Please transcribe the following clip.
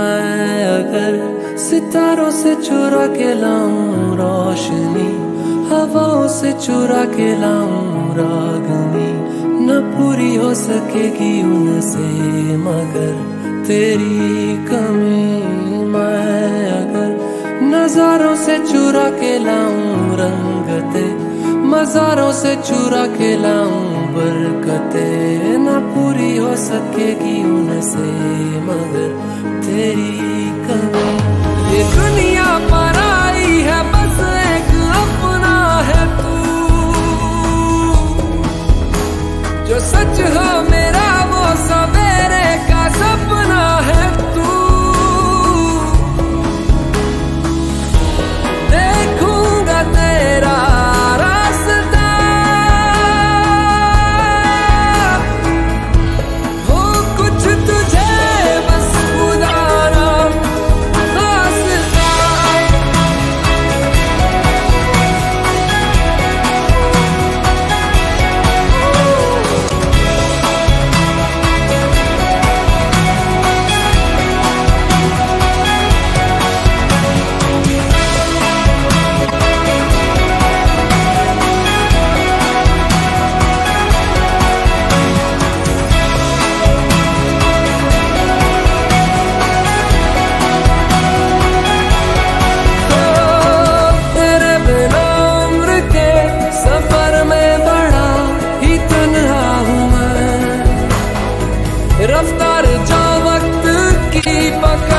मैं अगर सितारों से चुरा के लाऊं रोशनी, हवाओं से चुरा के लाऊं रागनी, न पूरी हो सकेगी उनसे, मगर तेरी कमी मैं अगर नजारों से चुरा के लाऊं रंगते, मजारों से चुरा के लाऊं बरकते। सकेगी उनसे मगर तेरी की